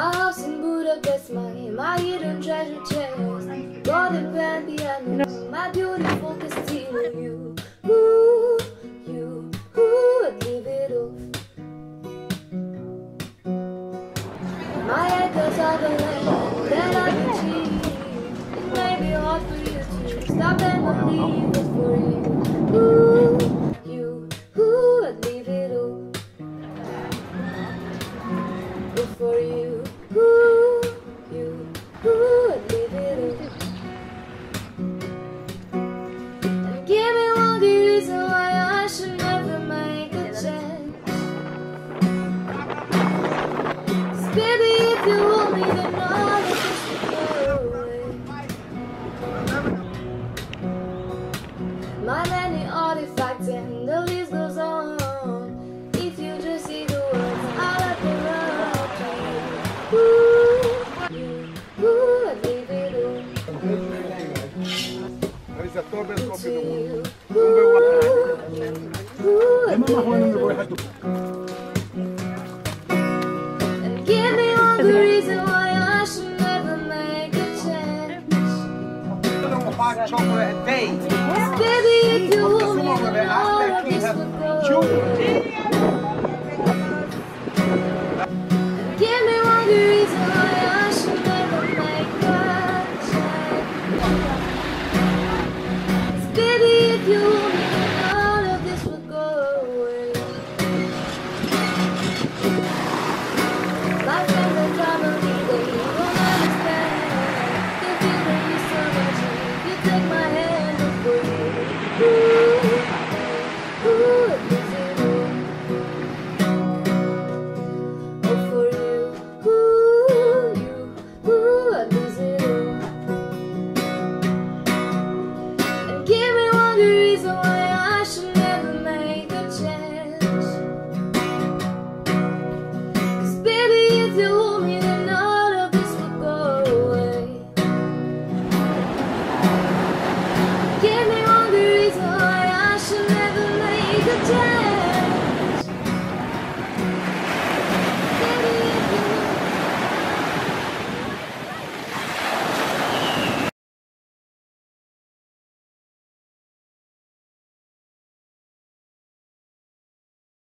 house in Budapest, my, my hidden treasure chest. Golden grand piano, my beautiful Castillo. You, ooh, you, ooh, I'd leave it all. My echoes are the land that I can achieve. It may be hard for you to stop and believe it for you. Ooh, you, ooh, I'd leave it all. For you, My many artifacts the list goes on. If you just see the words, I'll let them run out to you. Ooh, you, ooh, I'd leave it all Realizator bez to kopii do góry. you. Number one. Ooh, ooh, I'd Mama leave ako it nang all. nabuhay hot chocolate a day. Baby, you want me, I think. Give me one reason.